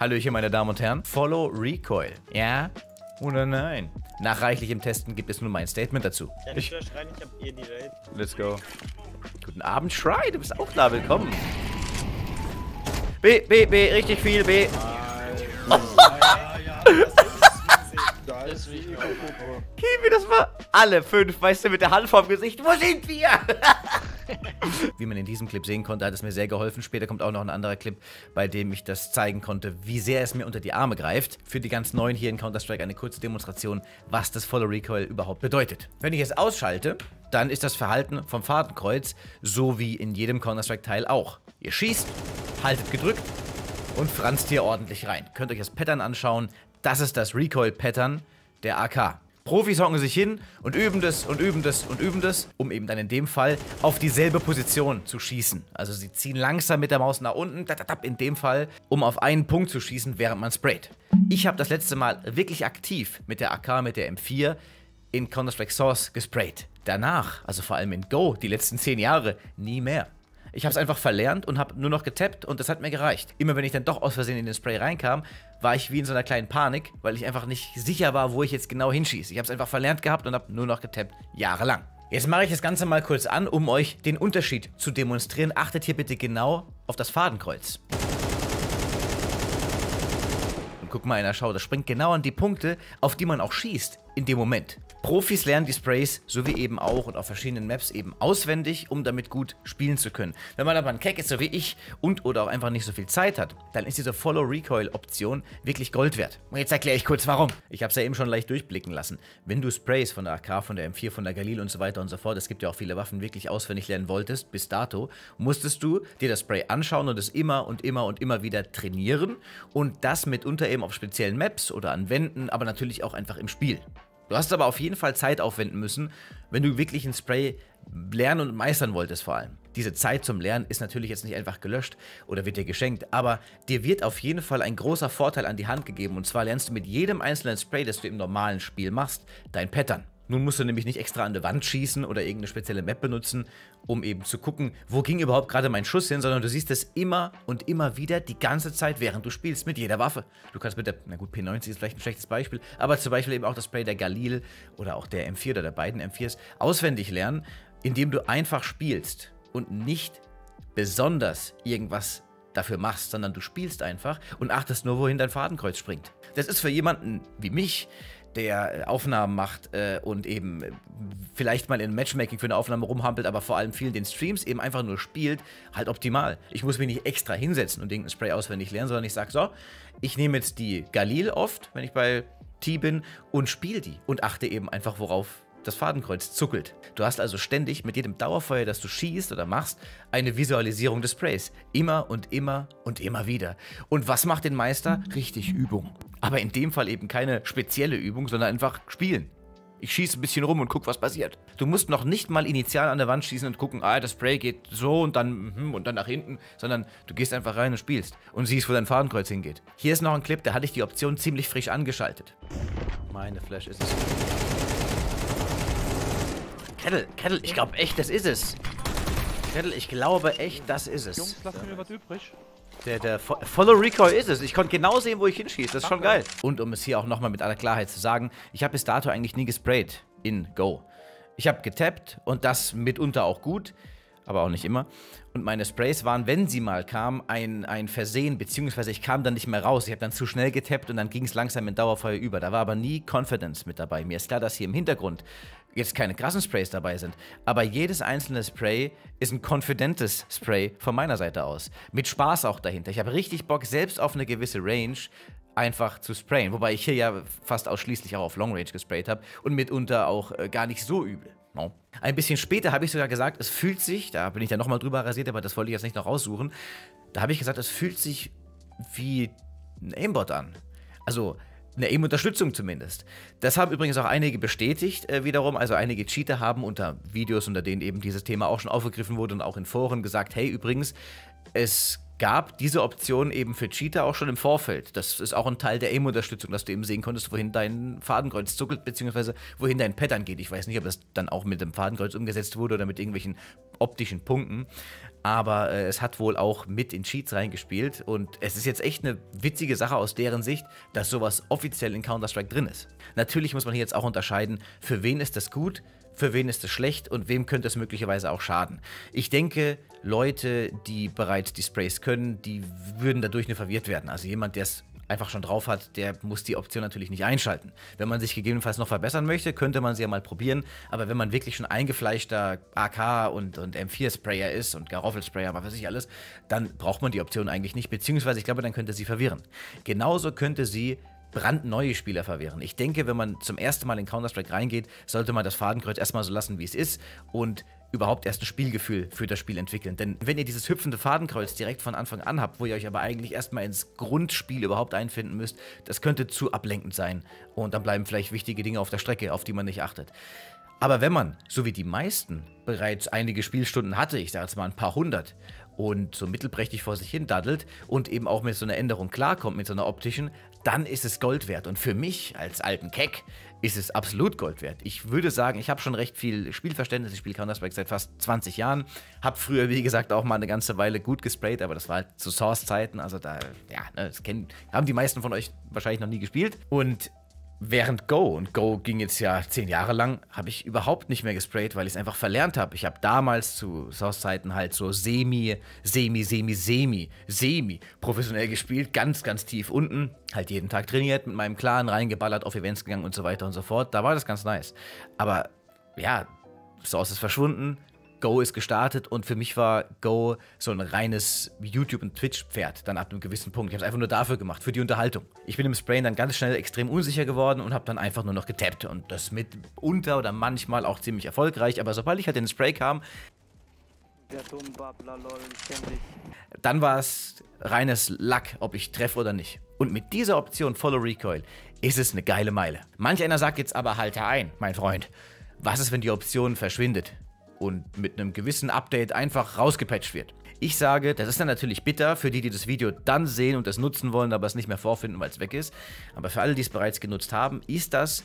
Hallöchen, meine Damen und Herren. Follow Recoil. Ja oder nein? Nach reichlichem Testen gibt es nun mein Statement dazu. Ja, ich schreien, ich hab eh die Welt. Let's go. Guten Abend, Schry, du bist auch da, willkommen. B, B, B, richtig viel, B. Kiwi, das war alle fünf, weißt du, mit der Hand vorm Gesicht. Wo sind wir? wie man in diesem Clip sehen konnte, hat es mir sehr geholfen. Später kommt auch noch ein anderer Clip, bei dem ich das zeigen konnte, wie sehr es mir unter die Arme greift. Für die ganz Neuen hier in Counter-Strike eine kurze Demonstration, was das Follow Recoil überhaupt bedeutet. Wenn ich es ausschalte, dann ist das Verhalten vom Fadenkreuz so wie in jedem Counter-Strike-Teil auch. Ihr schießt, haltet gedrückt und franzt hier ordentlich rein. Könnt euch das Pattern anschauen. Das ist das Recoil-Pattern der AK. Profis hocken sich hin und üben das und üben das und üben das, um eben dann in dem Fall auf dieselbe Position zu schießen. Also sie ziehen langsam mit der Maus nach unten, in dem Fall, um auf einen Punkt zu schießen, während man sprayt. Ich habe das letzte Mal wirklich aktiv mit der AK, mit der M4 in Counter-Strike Source gesprayt. Danach, also vor allem in Go, die letzten 10 Jahre, nie mehr. Ich habe es einfach verlernt und habe nur noch getappt und das hat mir gereicht. Immer wenn ich dann doch aus Versehen in den Spray reinkam, war ich wie in so einer kleinen Panik, weil ich einfach nicht sicher war, wo ich jetzt genau hinschieße. Ich habe es einfach verlernt gehabt und habe nur noch getappt, jahrelang. Jetzt mache ich das Ganze mal kurz an, um euch den Unterschied zu demonstrieren. Achtet hier bitte genau auf das Fadenkreuz. Und guck mal einer, schau, das springt genau an die Punkte, auf die man auch schießt in dem Moment. Profis lernen die Sprays, so wie eben auch und auf verschiedenen Maps eben auswendig, um damit gut spielen zu können. Wenn man aber ein Keck ist, so wie ich, und oder auch einfach nicht so viel Zeit hat, dann ist diese Follow Recoil Option wirklich Gold wert. Und jetzt erkläre ich kurz warum. Ich habe es ja eben schon leicht durchblicken lassen. Wenn du Sprays von der AK, von der M4, von der Galil und so weiter und so fort, es gibt ja auch viele Waffen, wirklich auswendig lernen wolltest, bis dato, musstest du dir das Spray anschauen und es immer und immer und immer wieder trainieren und das mitunter eben auf speziellen Maps oder an Wänden, aber natürlich auch einfach im Spiel. Du hast aber auf jeden Fall Zeit aufwenden müssen, wenn du wirklich ein Spray lernen und meistern wolltest vor allem. Diese Zeit zum Lernen ist natürlich jetzt nicht einfach gelöscht oder wird dir geschenkt, aber dir wird auf jeden Fall ein großer Vorteil an die Hand gegeben und zwar lernst du mit jedem einzelnen Spray, das du im normalen Spiel machst, dein Pattern. Nun musst du nämlich nicht extra an die Wand schießen oder irgendeine spezielle Map benutzen, um eben zu gucken, wo ging überhaupt gerade mein Schuss hin, sondern du siehst es immer und immer wieder die ganze Zeit, während du spielst, mit jeder Waffe. Du kannst mit der, na gut, P90 ist vielleicht ein schlechtes Beispiel, aber zum Beispiel eben auch das Spray der Galil oder auch der M4 oder der beiden M4s auswendig lernen, indem du einfach spielst und nicht besonders irgendwas dafür machst, sondern du spielst einfach und achtest nur, wohin dein Fadenkreuz springt. Das ist für jemanden wie mich, der Aufnahmen macht äh, und eben vielleicht mal in Matchmaking für eine Aufnahme rumhampelt, aber vor allem viel in den Streams eben einfach nur spielt, halt optimal. Ich muss mich nicht extra hinsetzen und irgendein Spray auswendig lernen, sondern ich sage so, ich nehme jetzt die Galil oft, wenn ich bei T bin, und spiele die und achte eben einfach, worauf das Fadenkreuz zuckelt. Du hast also ständig mit jedem Dauerfeuer, das du schießt oder machst, eine Visualisierung des Sprays. Immer und immer und immer wieder. Und was macht den Meister? Richtig Übung. Aber in dem Fall eben keine spezielle Übung, sondern einfach spielen. Ich schieße ein bisschen rum und guck, was passiert. Du musst noch nicht mal initial an der Wand schießen und gucken, ah, das Spray geht so und dann hm, und dann nach hinten, sondern du gehst einfach rein und spielst und siehst, wo dein Fadenkreuz hingeht. Hier ist noch ein Clip, da hatte ich die Option ziemlich frisch angeschaltet. Meine Flash ist es. Kettle, Kettle, ich glaube echt, das ist es. Kettle, ich glaube echt, das ist es. Jungs, lasst mir was übrig. Der, der Follow Recoil ist es. Ich konnte genau sehen, wo ich hinschieße. Das ist schon geil. Und um es hier auch nochmal mit aller Klarheit zu sagen, ich habe bis dato eigentlich nie gesprayt in Go. Ich habe getappt und das mitunter auch gut, aber auch nicht immer. Und meine Sprays waren, wenn sie mal kamen, ein, ein Versehen, beziehungsweise ich kam dann nicht mehr raus. Ich habe dann zu schnell getappt und dann ging es langsam in Dauerfeuer über. Da war aber nie Confidence mit dabei. Mir ist klar, dass hier im Hintergrund jetzt keine krassen Sprays dabei sind, aber jedes einzelne Spray ist ein konfidentes Spray von meiner Seite aus. Mit Spaß auch dahinter. Ich habe richtig Bock, selbst auf eine gewisse Range einfach zu sprayen. Wobei ich hier ja fast ausschließlich auch auf Long Range gesprayt habe und mitunter auch äh, gar nicht so übel. No. Ein bisschen später habe ich sogar gesagt, es fühlt sich, da bin ich dann nochmal drüber rasiert, aber das wollte ich jetzt nicht noch raussuchen. Da habe ich gesagt, es fühlt sich wie ein Aimbot an. Also eine Aim-Unterstützung zumindest. Das haben übrigens auch einige bestätigt äh, wiederum. Also einige Cheater haben unter Videos, unter denen eben dieses Thema auch schon aufgegriffen wurde und auch in Foren gesagt, hey übrigens, es gab diese Option eben für Cheater auch schon im Vorfeld. Das ist auch ein Teil der Aim-Unterstützung, dass du eben sehen konntest, wohin dein Fadenkreuz zuckelt, beziehungsweise wohin dein Pattern geht. Ich weiß nicht, ob das dann auch mit dem Fadenkreuz umgesetzt wurde oder mit irgendwelchen optischen Punkten. aber äh, es hat wohl auch mit in Cheats reingespielt und es ist jetzt echt eine witzige Sache aus deren Sicht, dass sowas offiziell in Counter-Strike drin ist. Natürlich muss man hier jetzt auch unterscheiden, für wen ist das gut, für wen ist es schlecht und wem könnte es möglicherweise auch schaden. Ich denke, Leute, die bereits die Sprays können, die würden dadurch nur verwirrt werden. Also jemand, der es einfach schon drauf hat, der muss die Option natürlich nicht einschalten. Wenn man sich gegebenenfalls noch verbessern möchte, könnte man sie ja mal probieren. Aber wenn man wirklich schon eingefleischter AK und, und M4-Sprayer ist und Garoffelsprayer, was weiß ich alles, dann braucht man die Option eigentlich nicht. Beziehungsweise ich glaube, dann könnte sie verwirren. Genauso könnte sie brandneue Spieler verwehren. Ich denke, wenn man zum ersten Mal in Counter-Strike reingeht, sollte man das Fadenkreuz erstmal so lassen, wie es ist und überhaupt erst ein Spielgefühl für das Spiel entwickeln. Denn wenn ihr dieses hüpfende Fadenkreuz direkt von Anfang an habt, wo ihr euch aber eigentlich erstmal ins Grundspiel überhaupt einfinden müsst, das könnte zu ablenkend sein. Und dann bleiben vielleicht wichtige Dinge auf der Strecke, auf die man nicht achtet. Aber wenn man, so wie die meisten, bereits einige Spielstunden hatte, ich sage jetzt mal ein paar hundert, und so mittelprächtig vor sich hin daddelt und eben auch mit so einer Änderung klarkommt, mit so einer optischen, dann ist es Gold wert. Und für mich als alten Keck ist es absolut Gold wert. Ich würde sagen, ich habe schon recht viel Spielverständnis. Ich spiele Counter-Strike seit fast 20 Jahren. Habe früher, wie gesagt, auch mal eine ganze Weile gut gesprayt, aber das war halt zu Source-Zeiten. Also da, ja, ne, das kennen, haben die meisten von euch wahrscheinlich noch nie gespielt. Und Während Go, und Go ging jetzt ja zehn Jahre lang, habe ich überhaupt nicht mehr gesprayt, weil ich es einfach verlernt habe. Ich habe damals zu Source-Zeiten halt so semi, semi, semi, semi, semi professionell gespielt, ganz, ganz tief unten. Halt jeden Tag trainiert, mit meinem Clan reingeballert, auf Events gegangen und so weiter und so fort. Da war das ganz nice. Aber ja, Source ist verschwunden, Go ist gestartet und für mich war Go so ein reines YouTube- und Twitch-Pferd dann ab einem gewissen Punkt. Ich habe es einfach nur dafür gemacht, für die Unterhaltung. Ich bin im Sprayen dann ganz schnell extrem unsicher geworden und habe dann einfach nur noch getappt und das mit unter oder manchmal auch ziemlich erfolgreich, aber sobald ich halt in den Spray kam, dann war es reines Luck, ob ich treffe oder nicht. Und mit dieser Option Follow Recoil ist es eine geile Meile. Manch einer sagt jetzt aber halte ein, mein Freund. Was ist, wenn die Option verschwindet? Und mit einem gewissen Update einfach rausgepatcht wird. Ich sage, das ist dann natürlich bitter für die, die das Video dann sehen und es nutzen wollen, aber es nicht mehr vorfinden, weil es weg ist. Aber für alle, die es bereits genutzt haben, ist das,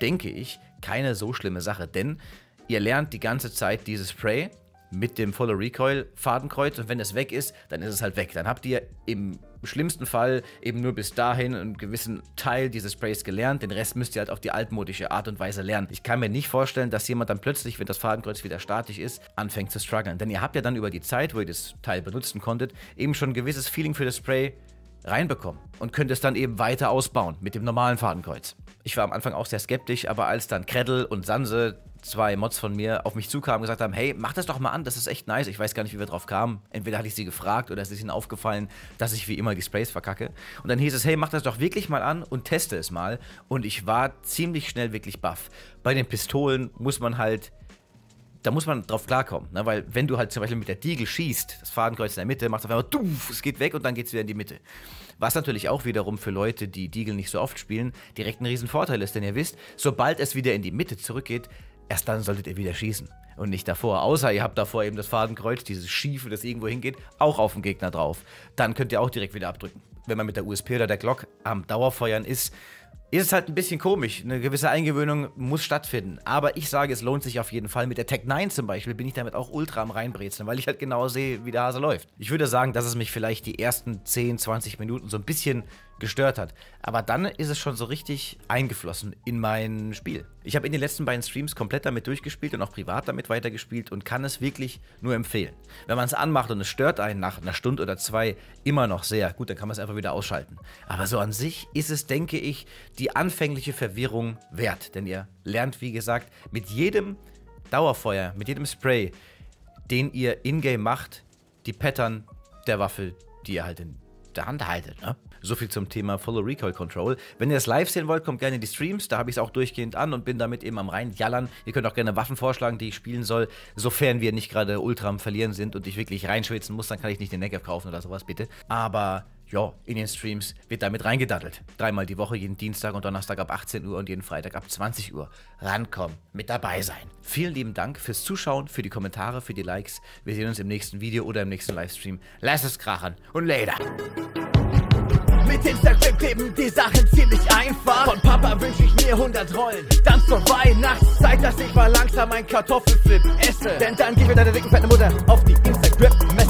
denke ich, keine so schlimme Sache. Denn ihr lernt die ganze Zeit dieses Spray mit dem Follow Recoil Fadenkreuz und wenn es weg ist, dann ist es halt weg. Dann habt ihr im schlimmsten Fall eben nur bis dahin einen gewissen Teil dieses Sprays gelernt. Den Rest müsst ihr halt auf die altmodische Art und Weise lernen. Ich kann mir nicht vorstellen, dass jemand dann plötzlich, wenn das Fadenkreuz wieder statisch ist, anfängt zu strugglen. Denn ihr habt ja dann über die Zeit, wo ihr das Teil benutzen konntet, eben schon ein gewisses Feeling für das Spray reinbekommen und könnt es dann eben weiter ausbauen mit dem normalen Fadenkreuz. Ich war am Anfang auch sehr skeptisch, aber als dann Kreddle und Sanse zwei Mods von mir auf mich zukamen und gesagt haben, hey, mach das doch mal an, das ist echt nice. Ich weiß gar nicht, wie wir drauf kamen. Entweder hatte ich sie gefragt oder es ist ihnen aufgefallen, dass ich wie immer die Sprays verkacke. Und dann hieß es, hey, mach das doch wirklich mal an und teste es mal. Und ich war ziemlich schnell wirklich baff. Bei den Pistolen muss man halt da muss man drauf klarkommen, ne? weil wenn du halt zum Beispiel mit der Diegel schießt, das Fadenkreuz in der Mitte, macht auf einmal, duff, es geht weg und dann geht es wieder in die Mitte. Was natürlich auch wiederum für Leute, die Diegel nicht so oft spielen, direkt ein Riesenvorteil ist, denn ihr wisst, sobald es wieder in die Mitte zurückgeht, erst dann solltet ihr wieder schießen und nicht davor. Außer ihr habt davor eben das Fadenkreuz, dieses Schiefe, das irgendwo hingeht, auch auf den Gegner drauf. Dann könnt ihr auch direkt wieder abdrücken. Wenn man mit der USP oder der Glock am Dauerfeuern ist, ist es halt ein bisschen komisch. Eine gewisse Eingewöhnung muss stattfinden. Aber ich sage, es lohnt sich auf jeden Fall. Mit der Tech 9 zum Beispiel bin ich damit auch ultra am reinbrezeln, weil ich halt genau sehe, wie der Hase läuft. Ich würde sagen, dass es mich vielleicht die ersten 10, 20 Minuten so ein bisschen gestört hat. Aber dann ist es schon so richtig eingeflossen in mein Spiel. Ich habe in den letzten beiden Streams komplett damit durchgespielt und auch privat damit weitergespielt und kann es wirklich nur empfehlen. Wenn man es anmacht und es stört einen nach einer Stunde oder zwei immer noch sehr, gut, dann kann man es einfach wieder ausschalten. Aber so an sich ist es, denke ich, die anfängliche Verwirrung wert. Denn ihr lernt, wie gesagt, mit jedem Dauerfeuer, mit jedem Spray, den ihr in-game macht, die Pattern der Waffe, die ihr halt in der Hand haltet. Ne? So viel zum Thema Follow Recoil Control. Wenn ihr das live sehen wollt, kommt gerne in die Streams. Da habe ich es auch durchgehend an und bin damit eben am rein jallern. Ihr könnt auch gerne Waffen vorschlagen, die ich spielen soll. Sofern wir nicht gerade ultra am Verlieren sind und ich wirklich reinschwitzen muss, dann kann ich nicht den Negev kaufen oder sowas, bitte. Aber ja, in den Streams wird damit reingedattelt. Dreimal die Woche, jeden Dienstag und Donnerstag ab 18 Uhr und jeden Freitag ab 20 Uhr. Rankommen, mit dabei sein. Vielen lieben Dank fürs Zuschauen, für die Kommentare, für die Likes. Wir sehen uns im nächsten Video oder im nächsten Livestream. Lasst es krachen und later. Mit Instagram kleben die Sachen ziemlich einfach. Von Papa wünsche ich mir 100 Rollen. Dann zur Weihnachtszeit, dass ich mal langsam ein Kartoffelflip esse. Denn dann gibt mir deine dicken fette Mutter auf die Instagram-Map.